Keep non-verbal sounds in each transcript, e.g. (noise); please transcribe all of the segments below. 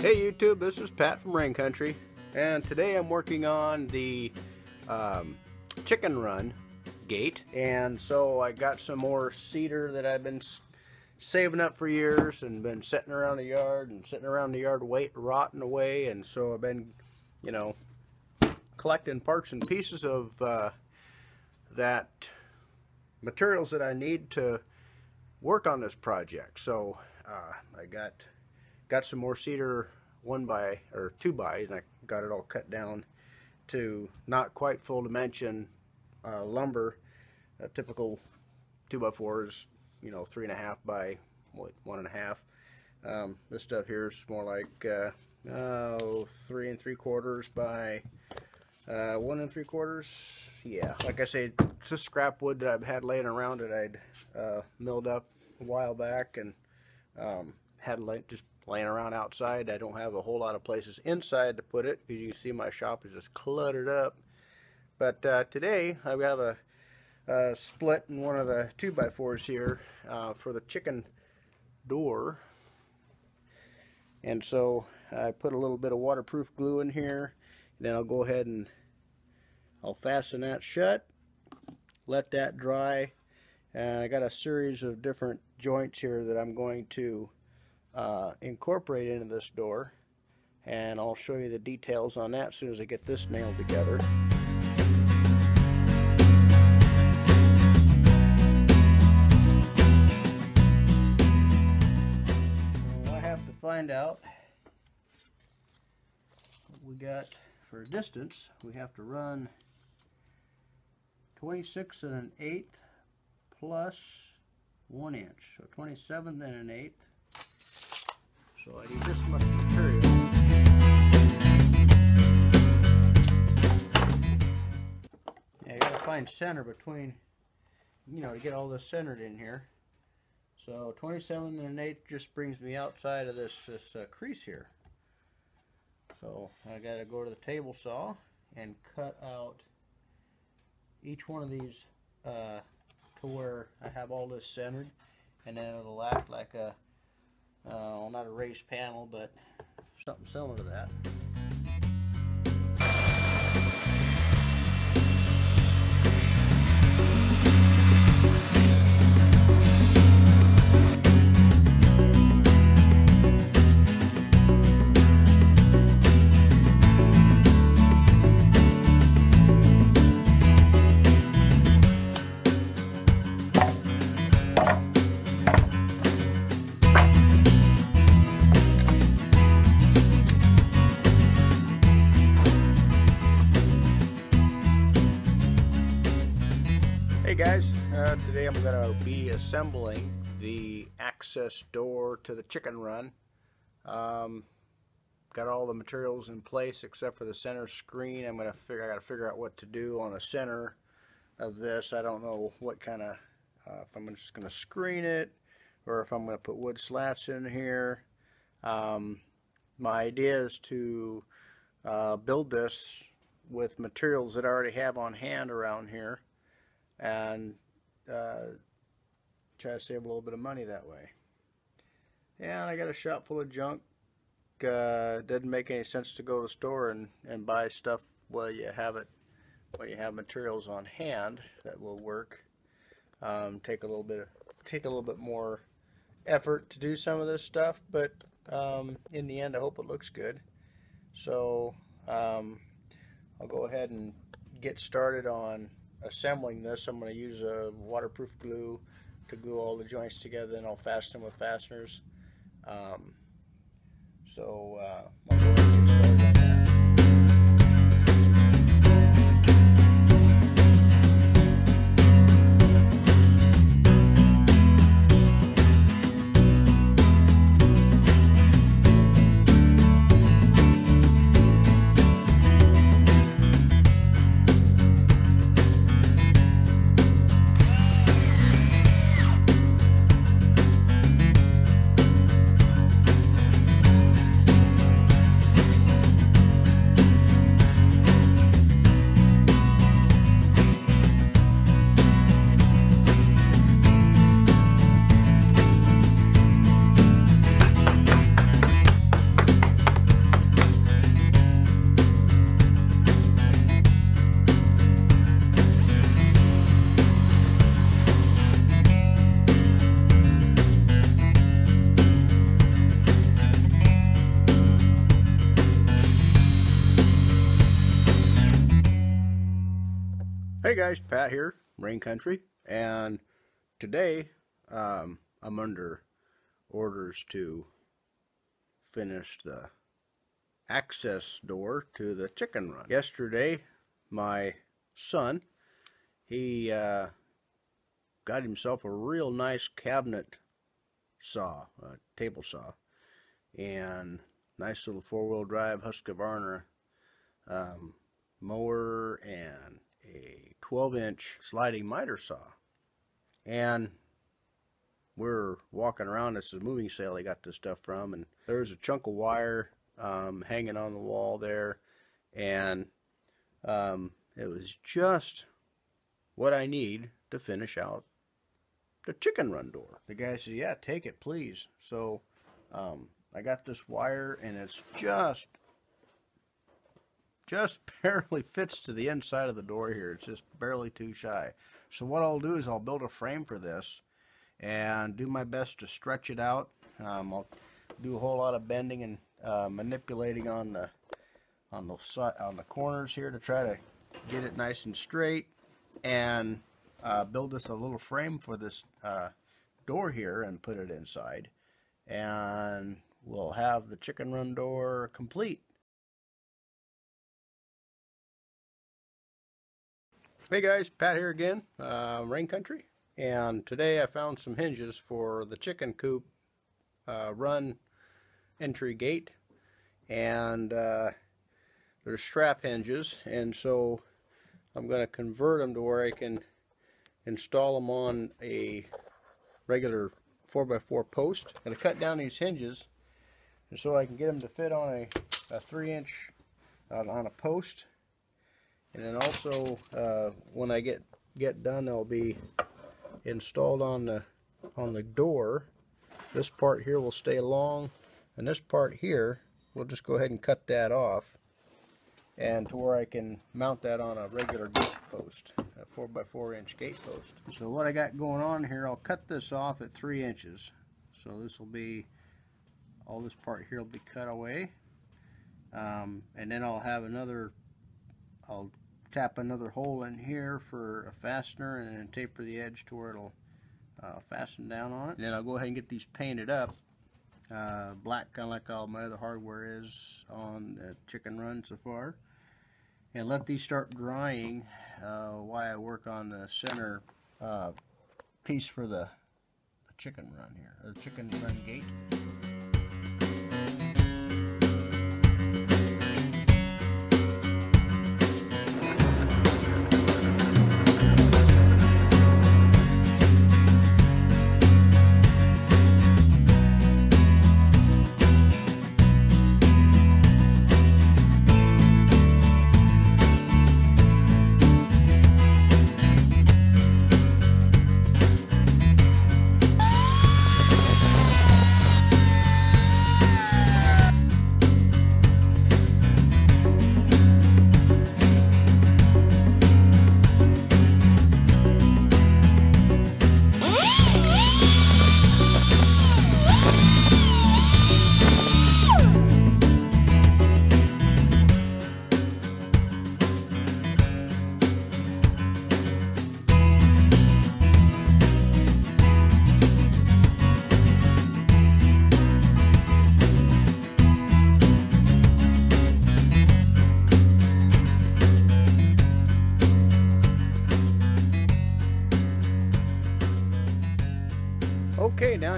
Hey YouTube, this is Pat from Rain Country, and today I'm working on the um, chicken run gate. And so I got some more cedar that I've been saving up for years and been sitting around the yard and sitting around the yard wait rotting away. And so I've been, you know, collecting parts and pieces of uh, that materials that I need to work on this project. So uh, I got got some more cedar one by or two by and I got it all cut down to not quite full dimension uh, lumber. A typical two by four is you know three and a half by what one and a half. Um, this stuff here is more like uh, oh three and three quarters by uh, one and three quarters. Yeah like I say it's just scrap wood that I've had laying around that I'd uh, milled up a while back and um, had lay, just laying around outside. I don't have a whole lot of places inside to put it because you can see my shop is just cluttered up. But uh, today I have a, a, split in one of the 2x4s here uh, for the chicken door. And so I put a little bit of waterproof glue in here. Then I'll go ahead and I'll fasten that shut. Let that dry. And I got a series of different joints here that I'm going to uh, incorporate into this door and I'll show you the details on that as soon as I get this nailed together. So I have to find out what we got for distance. We have to run 26 and an eighth plus one inch. So 27 and an eighth so I need this much material. Yeah, you gotta find center between, you know, to get all this centered in here. So 27 and an eighth just brings me outside of this, this uh, crease here. So I gotta go to the table saw and cut out each one of these uh, to where I have all this centered and then it'll act like a uh, not a raised panel, but something similar to that. Hey guys, uh, today I'm going to be assembling the access door to the chicken run. Um, got all the materials in place except for the center screen. I'm going to figure I got to figure out what to do on the center of this. I don't know what kind of uh, if I'm just going to screen it or if I'm going to put wood slats in here. Um, my idea is to uh, build this with materials that I already have on hand around here and uh, try to save a little bit of money that way. And I got a shop full of junk. Uh, doesn't make any sense to go to the store and, and buy stuff while you have it, while you have materials on hand that will work. Um, take a little bit of, take a little bit more effort to do some of this stuff, but um, in the end, I hope it looks good. So um, I'll go ahead and get started on assembling this, I'm going to use a waterproof glue to glue all the joints together, and I'll fasten them with fasteners. Um, so uh, guys, Pat here, Rain Country, and today um, I'm under orders to finish the access door to the chicken run. Yesterday, my son, he uh, got himself a real nice cabinet saw, a table saw, and nice little four-wheel drive Husqvarna um, mower and a 12 inch sliding miter saw. And we're walking around. This is a moving sale I got this stuff from. And there's a chunk of wire um, hanging on the wall there. And um, it was just what I need to finish out the chicken run door. The guy said, yeah, take it, please. So um, I got this wire and it's just just (laughs) barely fits to the inside of the door here. It's just barely too shy. So what I'll do is I'll build a frame for this and do my best to stretch it out. Um, I'll do a whole lot of bending and uh, manipulating on the on the on the corners here to try to get it nice and straight and uh, build us a little frame for this uh, door here and put it inside and we'll have the chicken run door complete Hey guys, Pat here again, uh, Rain Country, and today I found some hinges for the chicken coop uh, run entry gate, and uh, they're strap hinges, and so I'm going to convert them to where I can install them on a regular 4x4 post. I'm going to cut down these hinges, and so I can get them to fit on a, a 3 inch on a post and then also uh, when I get get done they'll be installed on the on the door. This part here will stay long and this part here we'll just go ahead and cut that off and to where I can mount that on a regular gate post a 4x4 inch gate post. So what I got going on here I'll cut this off at 3 inches. So this will be all this part here will be cut away. Um, and then I'll have another I'll tap another hole in here for a fastener and then taper the edge to where it'll uh, fasten down on it. And then I'll go ahead and get these painted up. Uh, black kind of like all my other hardware is on the chicken run so far. And let these start drying uh, while I work on the center uh, piece for the, the chicken run here, the chicken run gate.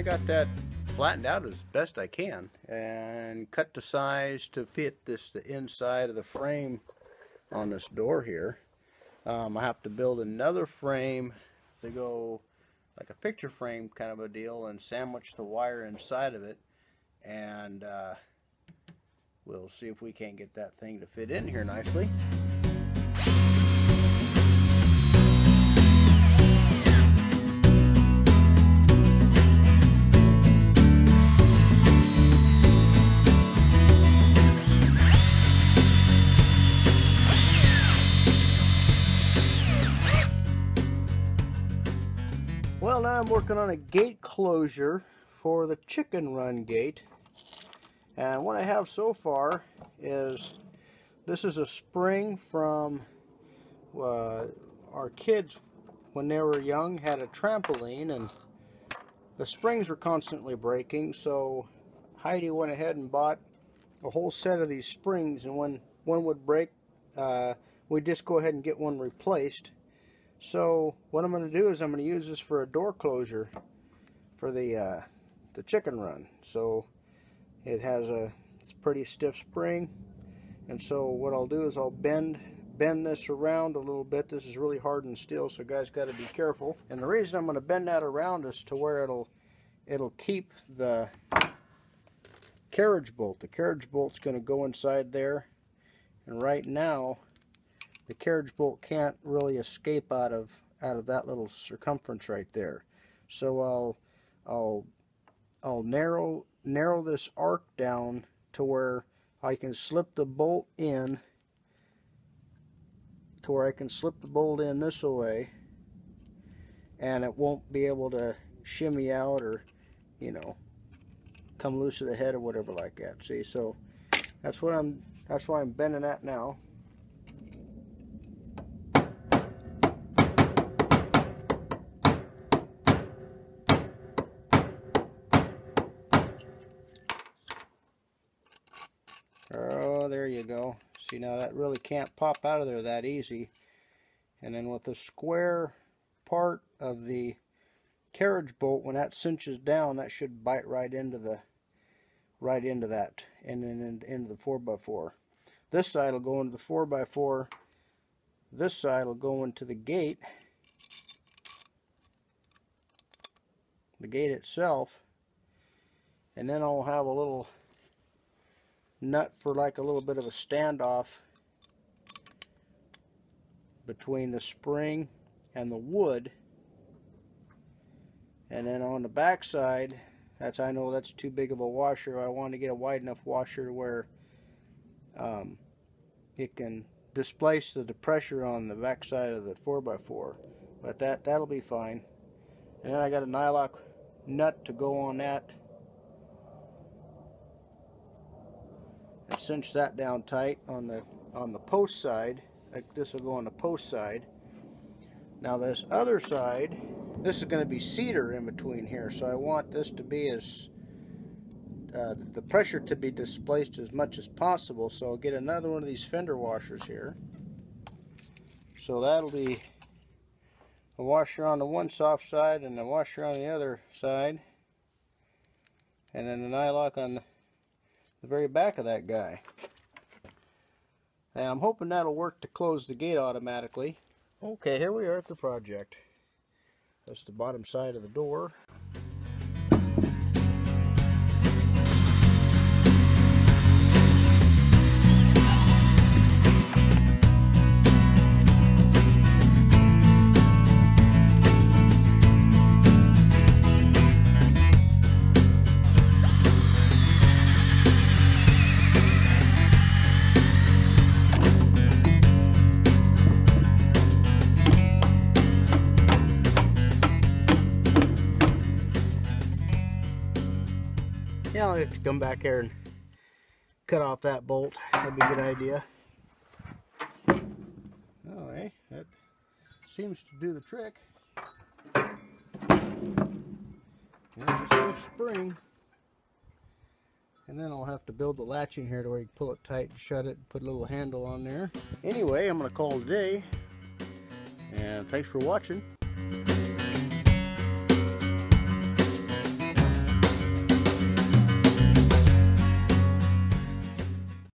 I got that flattened out as best I can and cut the size to fit this the inside of the frame on this door here. Um, I have to build another frame to go like a picture frame kind of a deal and sandwich the wire inside of it and uh, we'll see if we can't get that thing to fit in here nicely. I'm working on a gate closure for the chicken run gate. And what I have so far is, this is a spring from uh, our kids, when they were young, had a trampoline and the springs were constantly breaking, so Heidi went ahead and bought a whole set of these springs, and when one would break, uh, we just go ahead and get one replaced. So what I'm going to do is I'm going to use this for a door closure for the uh, the chicken run. So it has a it's pretty stiff spring, and so what I'll do is I'll bend bend this around a little bit. This is really hardened steel, so guys got to be careful. And the reason I'm going to bend that around is to where it'll it'll keep the carriage bolt. The carriage bolt's going to go inside there, and right now the carriage bolt can't really escape out of out of that little circumference right there. So I'll I'll I'll narrow narrow this arc down to where I can slip the bolt in to where I can slip the bolt in this way and it won't be able to shimmy out or you know come loose of the head or whatever like that see so that's what I'm that's why I'm bending that now Oh, there you go. See, now that really can't pop out of there that easy. And then with the square part of the carriage bolt, when that cinches down, that should bite right into the right into that and then into the 4x4. This side will go into the 4x4. This side will go into the gate. The gate itself. And then I'll have a little nut for like a little bit of a standoff between the spring and the wood. And then on the back side that's I know that's too big of a washer. I want to get a wide enough washer where um, it can displace the pressure on the back side of the 4x4 but that that'll be fine. And then I got a nylock nut to go on that cinch that down tight on the on the post side like this will go on the post side. Now this other side this is going to be cedar in between here so I want this to be as uh, the pressure to be displaced as much as possible so I'll get another one of these fender washers here. So that'll be a washer on the one soft side and a washer on the other side. And then an nylock on the very back of that guy. And I'm hoping that'll work to close the gate automatically. Okay, here we are at the project. That's the bottom side of the door. If you come back here and cut off that bolt, that'd be a good idea. Oh, hey, that seems to do the trick. There's a safe spring. And then I'll have to build the latching here to where you can pull it tight and shut it and put a little handle on there. Anyway, I'm going to call it a day. And thanks for watching.